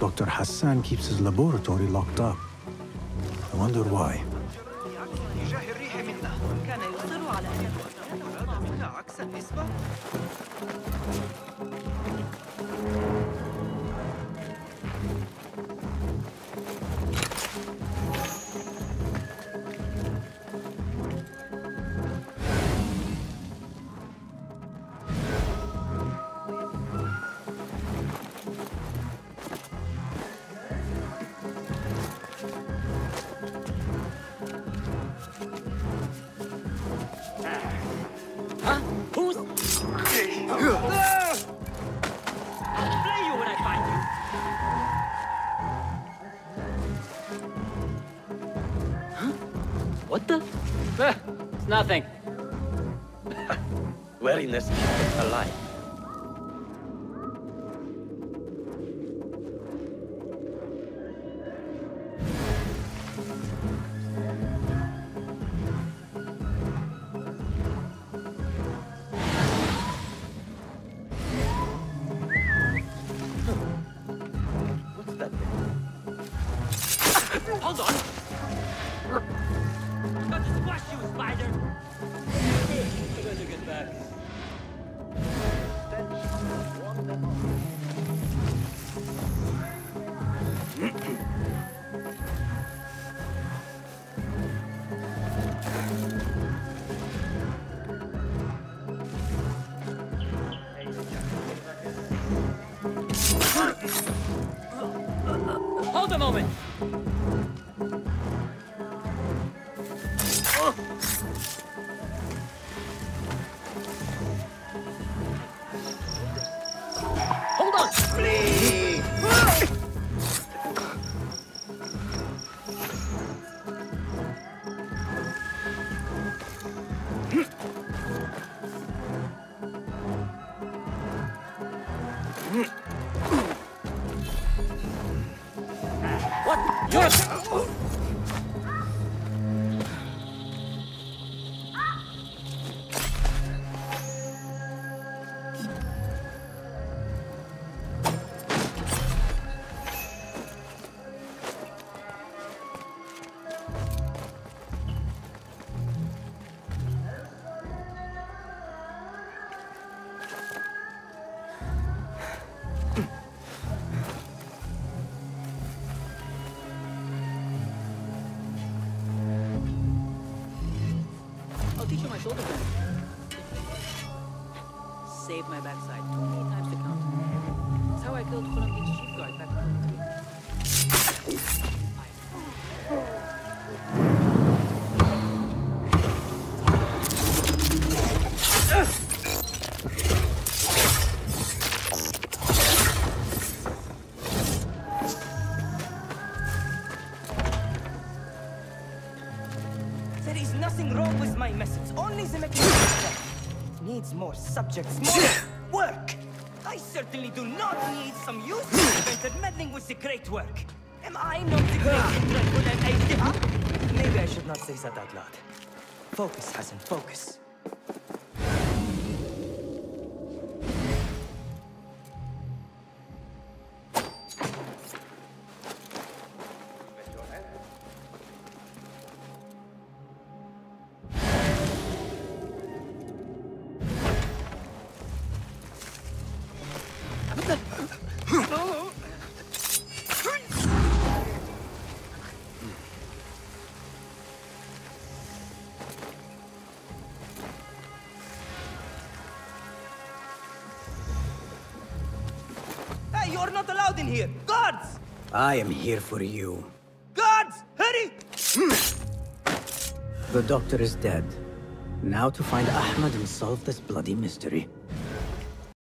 Dr. Hassan keeps his laboratory locked up. I wonder why. تجاه الريح منا كان يصر على أن يكون هذا منا عكس النسبة What the? It's nothing. Wariness alive. What's that thing? Hold on! Hold 我，你给我下！My shoulder bend. Save my backside 28 times to count. That's how I killed Khurramdin's chief guard back in 23. There is nothing wrong with my methods, only the mechanism needs more subjects, more work. I certainly do not need some useless inventor meddling with the great work. Am I not the great ah. inventor that I? Maybe I should not say that out loud. Focus, Hassan, focus. You're not allowed in here! Guards! I am here for you. Guards! Hurry! The doctor is dead. Now to find Ahmed and solve this bloody mystery.